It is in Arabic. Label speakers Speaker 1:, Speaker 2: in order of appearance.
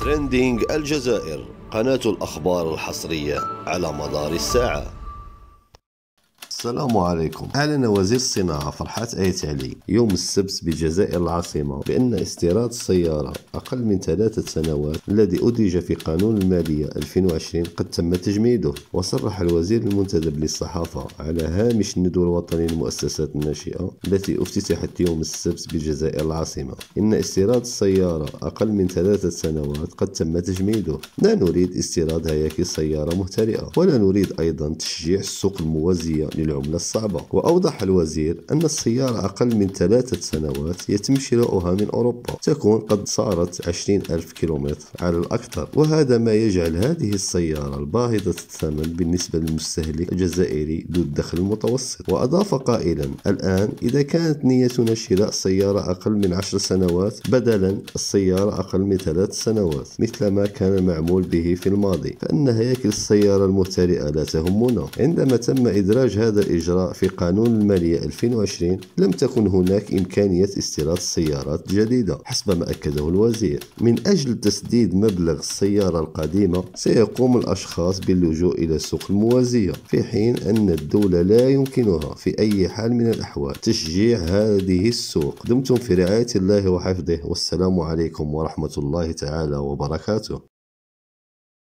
Speaker 1: trending الجزائر قناة الأخبار الحصرية على مدار الساعة. السلام عليكم. أعلن وزير الصناعة فرحات آيت علي يوم السبت بالجزائر العاصمة بأن استيراد السيارة أقل من ثلاثة سنوات الذي أدرج في قانون المالية 2020 قد تم تجميده. وصرح الوزير المنتدب للصحافة على هامش الندوة الوطني للمؤسسات الناشئة التي افتتحت يوم السبت بالجزائر العاصمة. إن استيراد السيارة أقل من ثلاثة سنوات قد تم تجميده. لا نريد استيراد هياكل سيارة مهترئة. ولا نريد أيضا تشجيع السوق الموازية للعملة الصعبة. وأوضح الوزير أن السيارة أقل من ثلاثة سنوات يتم شراؤها من أوروبا. تكون قد صارت عشرين ألف كيلومتر على الأكثر. وهذا ما يجعل هذه السيارة الباهظة الثمن بالنسبة للمستهلك الجزائري ذو الدخل المتوسط. وأضاف قائلا الآن إذا كانت نيتنا شراء سيارة أقل من عشر سنوات بدلا السيارة أقل من ثلاث سنوات مثل ما كان معمول به في الماضي. فإن هياكل السيارة المهترئة لا تهمنا. عندما تم إدراج هذا الإجراء في قانون المالية 2020 لم تكن هناك إمكانية استيراد سيارات جديدة حسب ما أكده الوزير. من أجل تسديد مبلغ السيارة القديمة سيقوم الأشخاص باللجوء إلى السوق الموازية في حين أن الدولة لا يمكنها في أي حال من الأحوال تشجيع هذه السوق. دمتم في رعاية الله وحفظه والسلام عليكم ورحمة الله تعالى وبركاته.